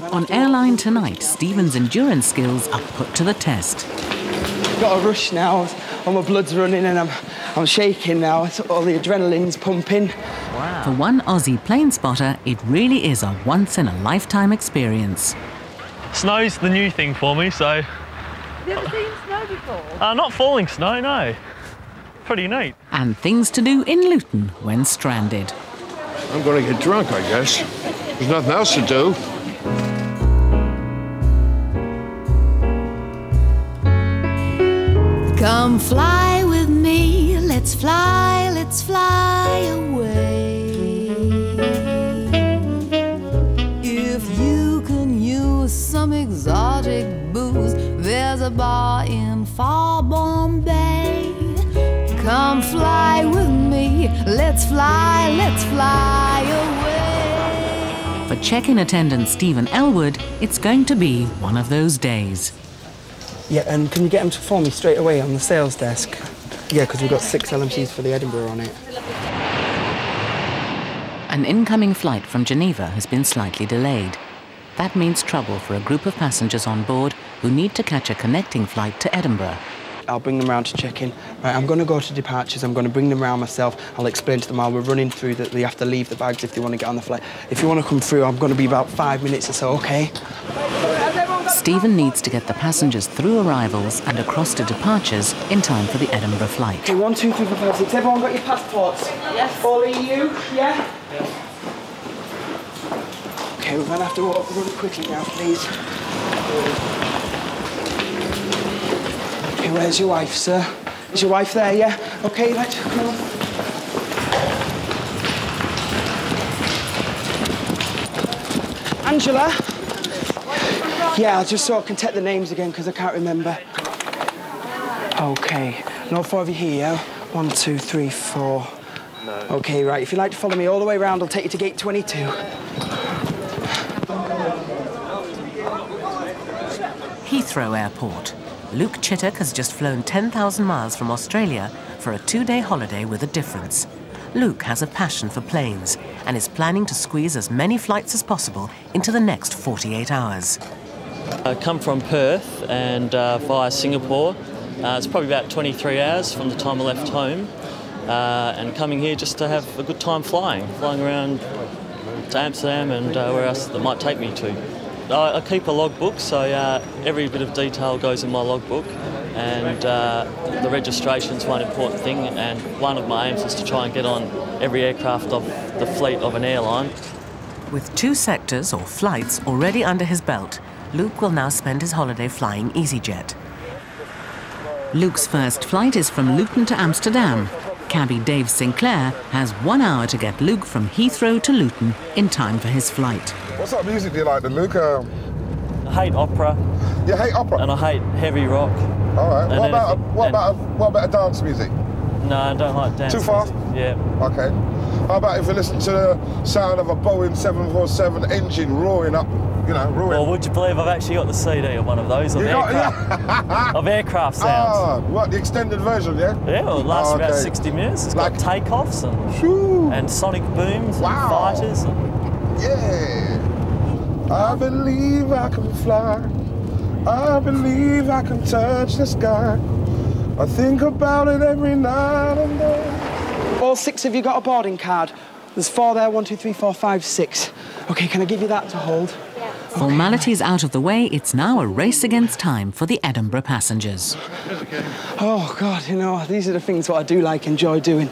On Airline Tonight, Stephen's endurance skills are put to the test. Got a rush now, all my blood's running and I'm, I'm shaking now, all the adrenaline's pumping. Wow. For one Aussie plane spotter, it really is a once-in-a-lifetime experience. Snow's the new thing for me, so... Have you ever seen snow before? Uh, not falling snow, no. Pretty neat. And things to do in Luton when stranded. I'm going to get drunk, I guess. There's nothing else to do. Come fly with me, let's fly, let's fly away. If you can use some exotic booze, there's a bar in far Bombay. Come fly with me, let's fly, let's fly away. For check-in attendant Stephen Elwood, it's going to be one of those days. Yeah, and can you get them to phone me straight away on the sales desk? Yeah, because we've got six LMCs for the Edinburgh on it. An incoming flight from Geneva has been slightly delayed. That means trouble for a group of passengers on board who need to catch a connecting flight to Edinburgh. I'll bring them round to check in. Right, I'm going to go to departures. I'm going to bring them round myself. I'll explain to them while we're running through that they have to leave the bags if they want to get on the flight. If you want to come through, I'm going to be about five minutes or so, OK? Stephen needs to get the passengers through arrivals and across to departures in time for the Edinburgh flight. Okay, one, two, three, four, five, six. Everyone got your passports? Yes. All of you? yeah? Okay, we're going to have to walk really quickly now, please. Okay, where's your wife, sir? Is your wife there, yeah? Okay, let's come on. Angela? Yeah, just so I can take the names again because I can't remember. Okay, and all four of you here? One, two, three, four. No. Okay, right. If you'd like to follow me all the way around, I'll take you to gate 22. Heathrow Airport. Luke Chittock has just flown 10,000 miles from Australia for a two-day holiday with a difference. Luke has a passion for planes and is planning to squeeze as many flights as possible into the next 48 hours. I come from Perth and uh, via Singapore. Uh, it's probably about 23 hours from the time I left home. Uh, and coming here just to have a good time flying, flying around to Amsterdam and uh, where else that might take me to. I, I keep a logbook, so uh, every bit of detail goes in my logbook, and uh, the registration's one important thing. And one of my aims is to try and get on every aircraft of the fleet of an airline. With two sectors or flights already under his belt, Luke will now spend his holiday flying EasyJet. Luke's first flight is from Luton to Amsterdam. Cabby Dave Sinclair has one hour to get Luke from Heathrow to Luton in time for his flight. What sort of music do you like, then, Luke? Um, I hate opera you hate opera? and I hate heavy rock. All right. and What about, anything- what, and- about, what about dance music? No, I don't like dance. Too fast? music. Yeah. Okay. How about if you listen to the sound of a Boeing 747 engine roaring up, you know, roaring? Well, would you believe I've actually got the CD of one of those of got- aircraft, of aircraft sounds? ah, what, the extended version, yeah? Yeah, well, it lasts Oh, about 60 minutes. It's Like- got takeoffs and, and sonic booms Wow. and fighters. And, Yeah. I believe I can fly. I believe I can touch the sky. I think about it every night and day. All six of you got a boarding card? There's four there, one, two, three, four, five, six. Okay, can I give you that to hold? Yeah. Formalities out of the way, it's now a race against time for the Edinburgh passengers. Oh, God, you know, these are the things what I do like, enjoy doing.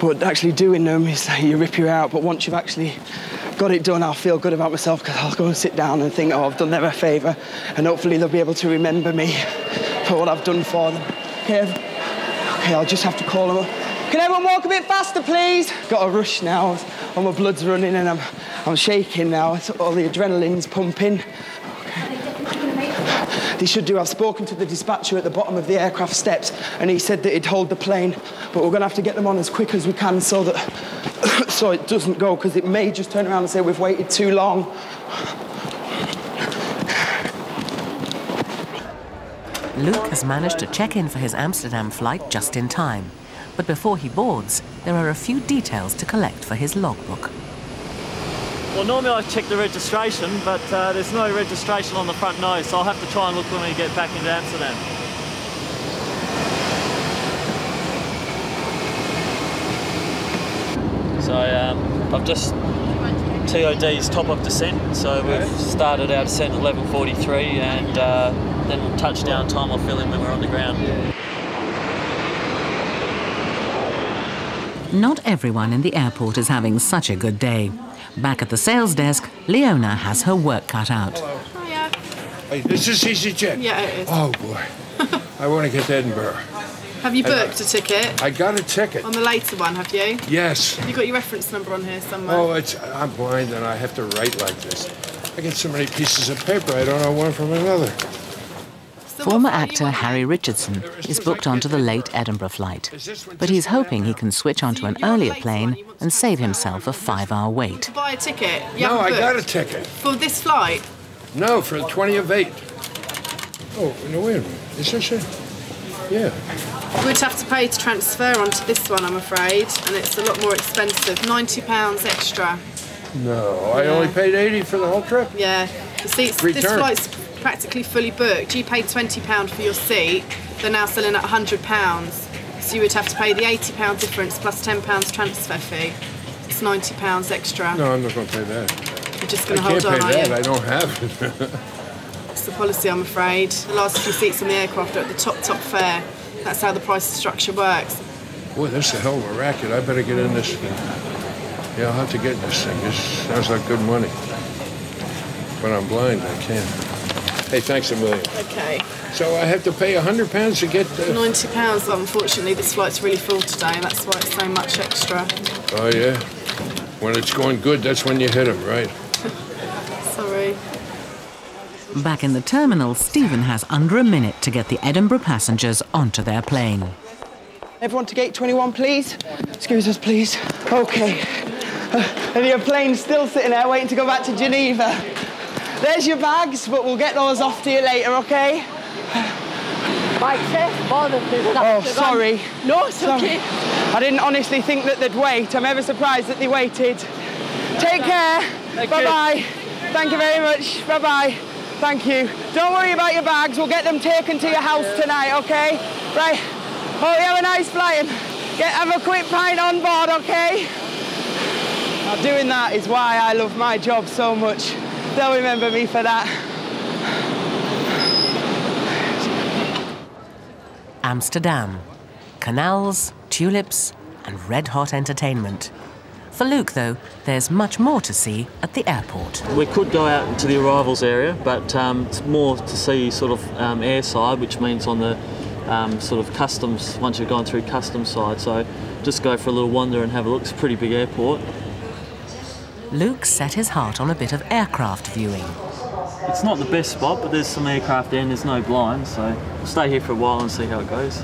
But actually doing them is you rip you out. But once you've actually got it done, I'll feel good about myself because I'll go and sit down and think, oh, I've done them a favour. And hopefully they'll be able to remember me for what I've done for them. Okay, okay I'll just have to call them up. Can everyone walk a bit faster, please? Got a rush now. All my blood's running and I'm, I'm shaking now. All the adrenaline's pumping. They should do. I've spoken to the dispatcher at the bottom of the aircraft steps, and he said that he'd hold the plane, but we're going to have to get them on as quick as we can so that so it doesn't go, because it may just turn around and say we've waited too long. Luke has managed to check in for his Amsterdam flight just in time. But before he boards, there are a few details to collect for his logbook. Well, normally I check the registration, but uh, there's no registration on the front nose, so I'll have to try and look when we get back into Amsterdam. So um, I've just TOD's top of descent, so we've started our descent at 11.43 and uh, then touchdown time I'll fill in when we're on the ground. Not everyone in the airport is having such a good day. Back at the sales desk, Leona has her work cut out. Hiya. Hey, is this EasyJet? Yeah, it is. Oh boy, I want to get to Edinburgh. Have you booked a ticket? I got a ticket. On the later one, have you? Yes. Have you got your reference number on here somewhere? Oh, it's I'm blind and I have to write like this. I get so many pieces of paper I don't know one from another. So what Former flight are you actor? Harry Richardson is booked onto the late Edinburgh flight, but he's hoping he can switch onto an earlier plane and save himself a five-hour wait. To buy a ticket? You No, I got a ticket. For this flight? No, for the 20 of 8. Oh, no, wait a minute. Is this it? Yeah. We'd have to pay to transfer onto this one, I'm afraid, and it's a lot more expensive. £90 extra. No, I only paid 80 for the whole trip. Yeah. The seats, this Return. flight's practically fully booked. You paid £20 for your seat. They're now selling at £100. So you would have to pay the £80 difference plus £10 transfer fee. It's £90 extra. No, I'm not going to pay that. You're just going to hold on, are that. you? I don't have it. It's the policy, I'm afraid. The last few seats on the aircraft are at the top, top fare. That's how the price structure works. Boy, this is a hell of a racket. I better get in this thing. Yeah, I'll have to get in this thing. This sounds like good money. But I'm blind. I can't. Hey, thanks a million. Okay. So I have to pay a hundred pounds to get. Uh, £90, unfortunately, this flight's really full today. And that's why it's so much extra. oh yeah. When it's going good, that's when you hit them, right? Sorry. Back in the terminal, Stephen has under a minute to get the Edinburgh passengers onto their plane. Everyone to gate 21, please. Excuse us, please. Okay. Uh, and your plane's still sitting there waiting to go back to Geneva. There's your bags, but we'll get those off to you later, okay? Mike, safe bother Oh, sorry. No, it's Sorry. I didn't honestly think that they'd wait. I'm ever surprised that they waited. Take care. bye bye. Thank you very much. Bye bye. Thank you. Don't worry about your bags. We'll get them taken to your house tonight, okay? Right. Oh, you have a nice flight. and Get have a quick pint on board, okay? Now, doing that is why I love my job so much. They'll remember me for that. Amsterdam. Canals, tulips, and red-hot entertainment. For Luke, though, there's much more to see at the airport. We could go out into the arrivals area, but um, it's more to see sort of um, airside, which means on the um, sort of customs, once you've gone through customs side. So just go for a little wander and have a look. It's a pretty big airport. Luke set his heart on a bit of aircraft viewing. It's not the best spot, but there's some aircraft there and there's no blinds, so we'll stay here for a while and see how it goes.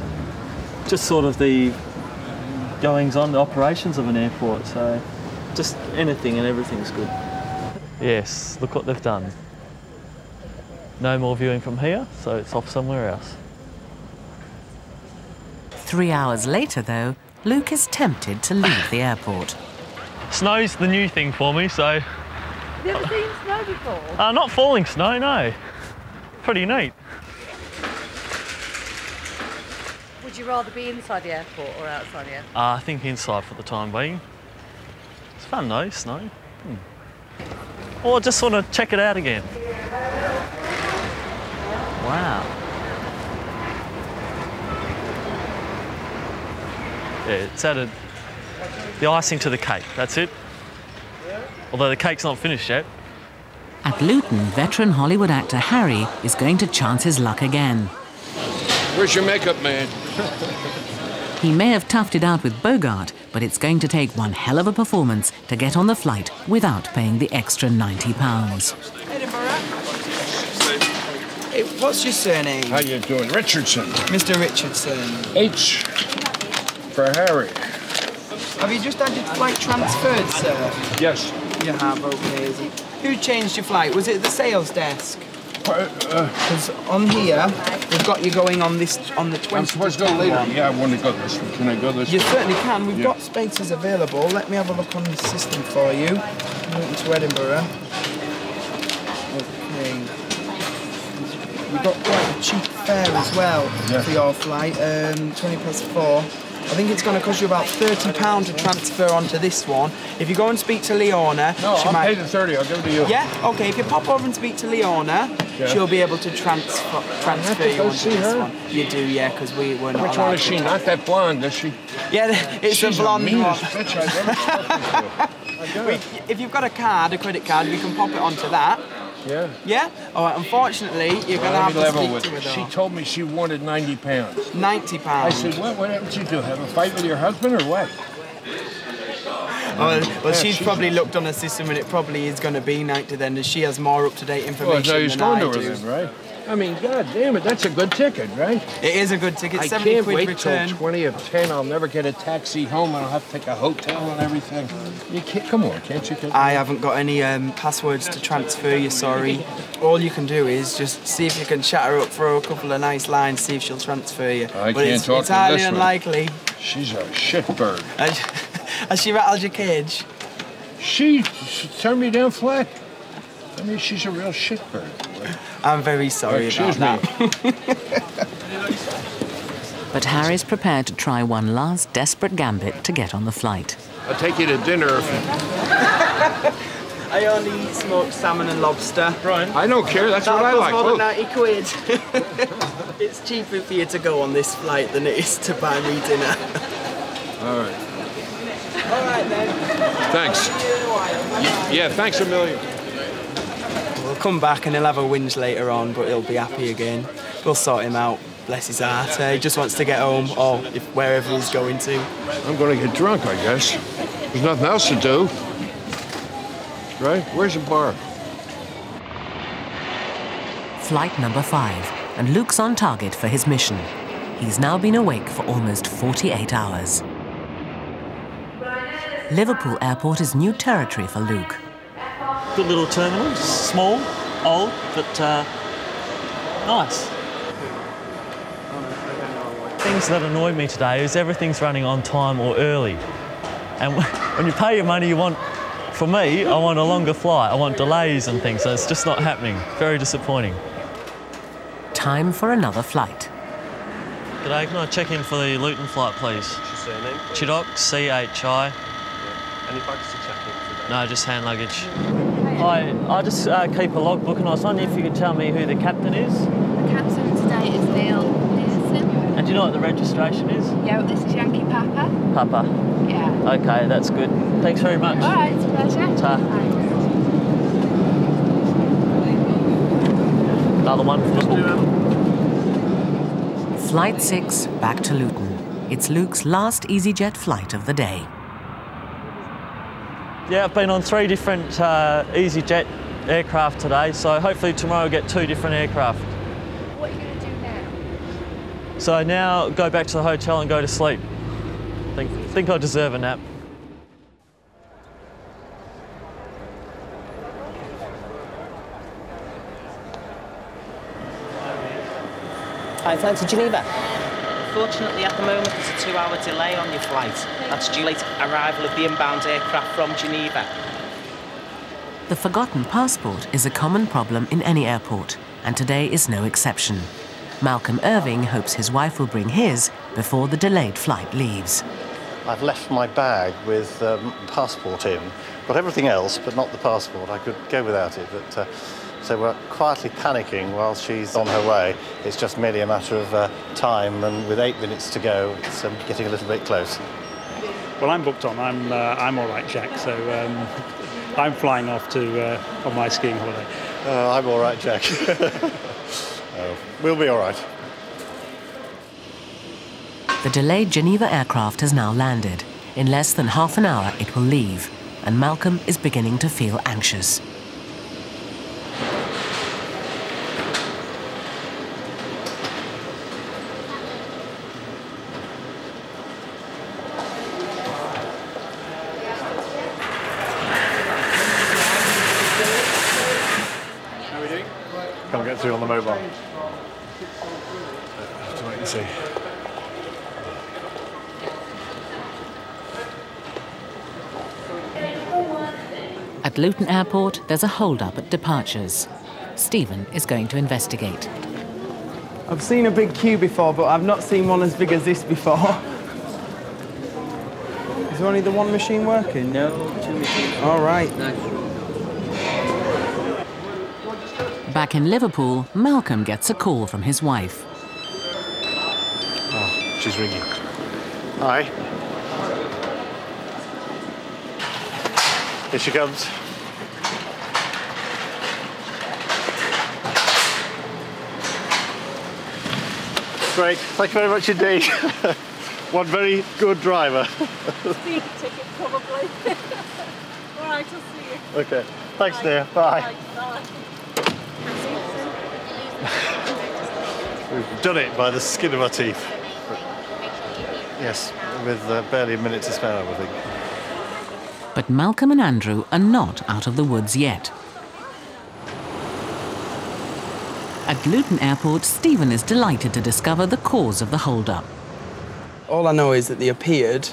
Just sort of the goings on, the operations of an airport, so just anything and everything's good. Yes, look what they've done. No more viewing from here, so it's off somewhere else. Three hours later, though, Luke is tempted to leave the airport. Snow's the new thing for me, so Have you ever seen snow before? uh, not falling snow, no. Pretty neat. Would you rather be inside the airport or outside the airport? Uh, I think inside for the time being. It's fun though, snow. Hmm. Or just want to check it out again. Wow. Yeah, it's added the icing to the cake, that's it. Although the cake's not finished yet. At Luton, veteran Hollywood actor Harry is going to chance his luck again. Where's your makeup man? He may have toughed it out with Bogart, but it's going to take one hell of a performance to get on the flight without paying the extra £90. Hey, what's your surname? How you doing, Richardson? Mr. Richardson. H for Harry. Have you just had your flight transferred, sir? Yes. You have, okay. Who changed your flight? Was it the sales desk? Because on here, we've got you going on this on the 20 I'm supposed to go later. Yeah, I want to go this way. Can I go this You way? certainly can. We've Yeah. got spaces available. Let me have a look on the system for you. Moving to Edinburgh. Okay. We've got quite a cheap fare as well Yeah. for your flight. Um, 20 past four. I think it's going to cost you about £30 to transfer onto this one. If you go and speak to Leona, No, she I'll might... pay the 30. I'll give it to you. Yeah, okay. If you pop over and speak to Leona, Yeah. she'll be able to transfer transfer you onto this her? one. You do, yeah, because we were not Which one is she? Not that blonde, is she? Yeah, it's She's a blonde the one. bitch I've ever spoken to. We, if you've got a card, a credit card, we can pop it onto that. Yeah. Yeah? All right, unfortunately, you're going to have to speak with to her. She told me she wanted 90 pounds. £90. I said, what, what did you do? Have a fight with your husband or what? Oh, well, well, Yeah, she's she's- probably looked on her system and it probably is going to be 90 then, as she has more up-to-date information he's than I going to do. her then, right? I mean, god damn it, that's a good ticket, right? It is a good ticket, I 70 can't quid wait return. till 20 of 10. I'll never get a taxi home. I'll have to take a hotel and everything. You can't, come on, can't you? Get, I haven't got any um, passwords to transfer you, sorry. All you can do is just see if you can chat her up for a couple of nice lines, see if she'll transfer you. I but can't it's, talk it's to highly this one. unlikely. She's a shitbird. Has she rattled your cage? She, she turned me down flat. I mean, she's a real shitbird. I'm very sorry oh, Excuse about me. that. But Harry's prepared to try one last desperate gambit to get on the flight. I'll take you to dinner if I only eat smoked salmon and lobster. Right. I don't care. That's what I That like. costs more Look. than 90 quid. it's cheaper for you to go on this flight than it is to buy me dinner. All right. All right then. Thanks. Yeah, thanks a million. We'll come back and he'll have a whinge later on, but he'll be happy again. We'll sort him out. Bless his heart. Uh, he just wants to get home or if, wherever he's going to. I'm going to get drunk, I guess. There's nothing else to do. Right? Where's the bar? Flight number five, and Luke's on target for his mission. He's now been awake for almost 48 hours. Liverpool Airport is new territory for Luke. Good little terminal, small, old, but uh, nice. Things that annoy me today is everything's running on time or early. And when you pay your money, you want, for me, I want a longer flight. I want delays and things, so it's just not happening. Very disappointing. Time for another flight. G'day, can I check in for the Luton flight, please? surname? Chittock, C-H-I. Any bags to check in today? No, just hand luggage. Hi, I just uh, keep a logbook and I was wondering if you could tell me who the captain is. The captain today is Neil Pearson. And do you know what the registration is? Yeah, this is Yankee Papa. Papa. Yeah. Okay, that's good. Thanks very much. All right, it's a pleasure. Ta. Another one from the book. Flight 6 back to Luton. It's Luke's last EasyJet flight of the day. Yeah, I've been on three different uh, EasyJet aircraft today, so hopefully tomorrow I'll get two different aircraft. What are you going to do now? So now go back to the hotel and go to sleep. Think, think I deserve a nap. Hi, flight to Geneva. Fortunately, at the moment, there's a two-hour delay on your flight. That's due late arrival of the inbound aircraft from Geneva. The forgotten passport is a common problem in any airport, and today is no exception. Malcolm Irving hopes his wife will bring his before the delayed flight leaves. I've left my bag with um, passport in. Got everything else, but not the passport. I could go without it. But uh, so we're quietly panicking while she's on her way. It's just merely a matter of uh, time, and with eight minutes to go, it's um, getting a little bit close. Well, I'm booked on. I'm uh, I'm all right, Jack. So um, I'm flying off to uh, on my skiing holiday. Uh, I'm all right, Jack. oh, we'll be all right. The delayed Geneva aircraft has now landed. In less than half an hour, it will leave, and Malcolm is beginning to feel anxious. Can't get through on the mobile. Have to wait and see. At Luton Airport, there's a hold-up at departures. Stephen is going to investigate. I've seen a big queue before, but I've not seen one as big as this before. Is there only the one machine working? No, two machines. All right. Back in Liverpool, Malcolm gets a call from his wife. Oh, she's ringing. Hi. Here she comes. Great, thank you very much indeed. One very good driver. Speed ticket, probably. All right, I'll see you. okay, thanks dear, bye. We've done it by the skin of our teeth. But yes, with uh, barely a minute to spare, I think. But Malcolm and Andrew are not out of the woods yet. At Luton Airport, Stephen is delighted to discover the cause of the hold-up. All I know is that they appeared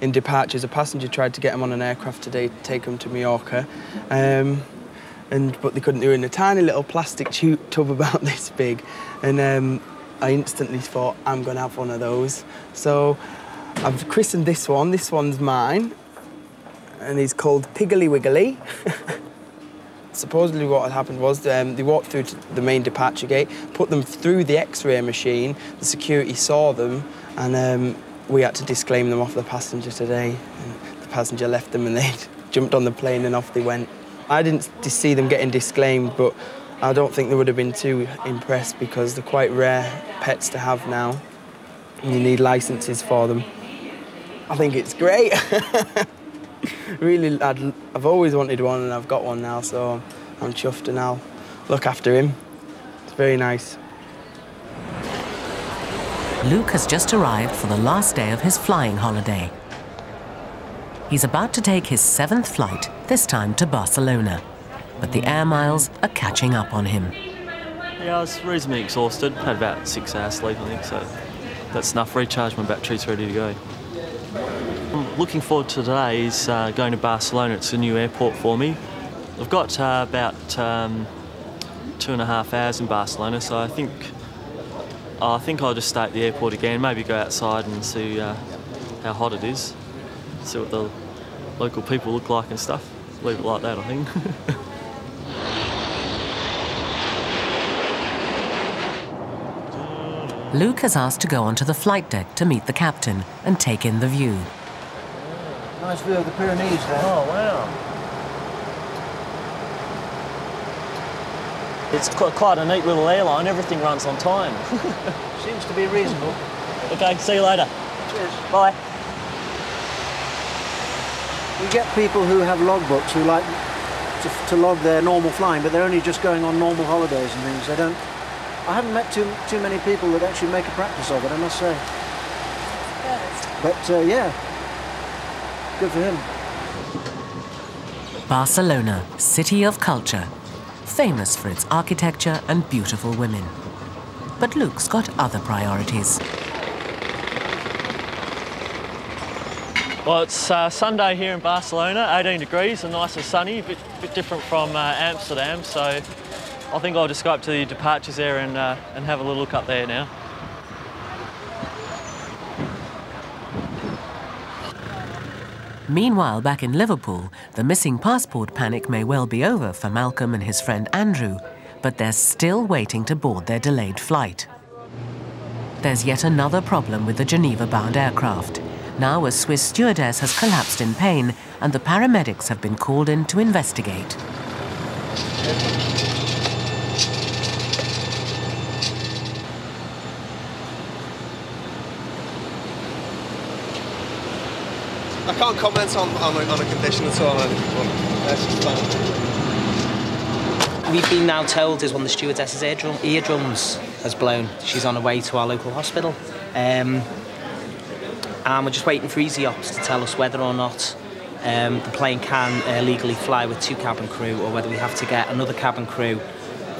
in departures. A passenger tried to get them on an aircraft today to take them to Mallorca, um, and but they couldn't do in a tiny little plastic tu- tub about this big. And um, I instantly thought, I'm going to have one of those. So I've christened this one. This one's mine, and he's called Piggly Wiggly. Supposedly what had happened was um, they walked through the main departure gate, put them through the x-ray machine, the security saw them, and um, we had to disclaim them off the passenger today. And the passenger left them and they jumped on the plane and off they went. I didn't see them getting disclaimed, but I don't think they would have been too impressed because they're quite rare pets to have now. And you need licenses for them. I think it's great. really, I'd, I've always wanted one and I've got one now, so I'm chuffed and I'll look after him. It's very nice. Luke has just arrived for the last day of his flying holiday. He's about to take his seventh flight, this time to Barcelona. But the air miles are catching up on him. Yeah, I was reasonably exhausted. Had about six hours sleep, I think, so that's enough. Recharge my batteries, ready to go. I'm looking forward to today is uh, going to Barcelona. It's a new airport for me. I've got uh, about um, two and a half hours in Barcelona, so I think I think I'll just stay at the airport again. Maybe go outside and see uh, how hot it is. See what the local people look like and stuff. Leave it like that, I think. Luke has asked to go onto the flight deck to meet the captain and take in the view. Nice view of the Pyrenees there. Oh, wow. It's quite a neat little airline. Everything runs on time. Seems to be reasonable. okay, see you later. Cheers. Bye. We get people who have logbooks who like to, to log their normal flying, but they're only just going on normal holidays and things. They don't. I haven't met too too many people that actually make a practice of it. I must say. But uh, yeah, good for him. Barcelona, city of culture, famous for its architecture and beautiful women. But Luke's got other priorities. Well, it's uh, Sunday here in Barcelona, 18 degrees and nice and sunny, a bit, bit different from uh, Amsterdam. So I think I'll just go up to the departures there and, uh, and have a little look up there now. Meanwhile, back in Liverpool, the missing passport panic may well be over for Malcolm and his friend Andrew, but they're still waiting to board their delayed flight. There's yet another problem with the Geneva-bound aircraft. Now a Swiss stewardess has collapsed in pain and the paramedics have been called in to investigate. I can't comment on, on, a, on a condition at all. But that's just fine. We've been now told is one of the stewardess's eardrum, eardrums has blown. She's on her way to our local hospital. Um, and we're just waiting for Easy Ops to tell us whether or not um, the plane can uh, legally fly with two cabin crew or whether we have to get another cabin crew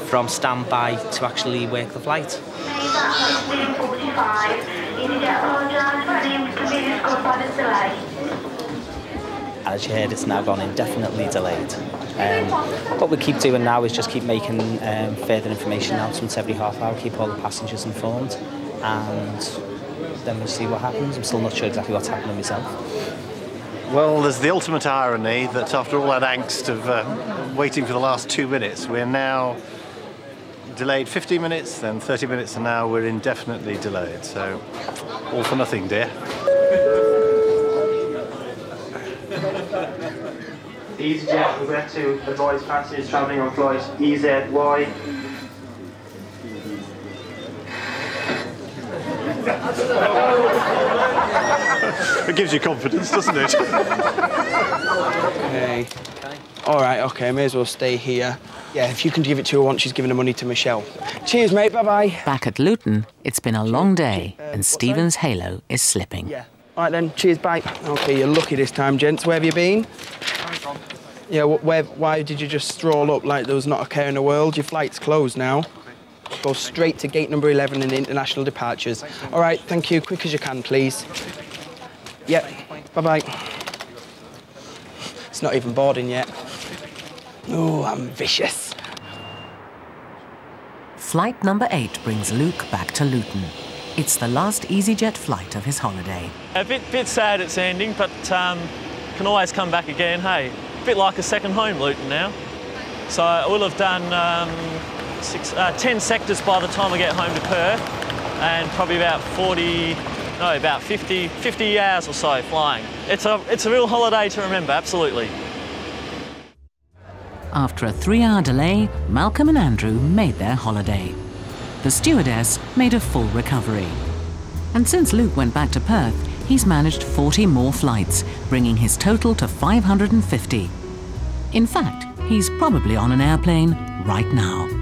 from standby to actually work the flight. As you heard, it's now gone indefinitely delayed. Um, what we keep doing now is just keep making um, further information announcements every half hour, keep all the passengers informed, and then we'll see what happens. I'm still not sure exactly what's happening myself. Well, there's the ultimate irony that after all that angst of uh, waiting for the last two minutes, we're now delayed 15 minutes, then 30 minutes, and now we're indefinitely delayed. So, all for nothing, dear. EasyJet regret to advise passengers travelling on flight EZY gives you confidence, doesn't it? Okay. All right, okay, may as well stay here. Yeah, if you can give it to her once she's given the money to Michelle. Cheers, mate, bye-bye. Back at Luton, it's been a long day, uh, and Stephen's halo is slipping. Yeah. All right then, cheers, bye. Okay, you're lucky this time, gents. Where have you been? Yeah, wh- where, why did you just stroll up like there was not a care in the world? Your flight's closed now. Go straight to gate number 11 in the international departures. All right, thank you. Quick as you can, please. Yep, bye-bye. It's not even boarding yet. Oh, I'm vicious. Flight number eight brings Luke back to Luton. It's the last EasyJet flight of his holiday. A bit, bit sad it's ending, but um, can always come back again. Hey, a bit like a second home, Luton now. So I will have done um, six, uh, 10 sectors by the time I get home to Perth, and probably about 40, no, about 50, 50 hours or so flying. It's a, it's a real holiday to remember, absolutely. After a three hour delay, Malcolm and Andrew made their holiday. The stewardess made a full recovery. And since Luke went back to Perth, he's managed 40 more flights, bringing his total to 550. In fact, he's probably on an airplane right now.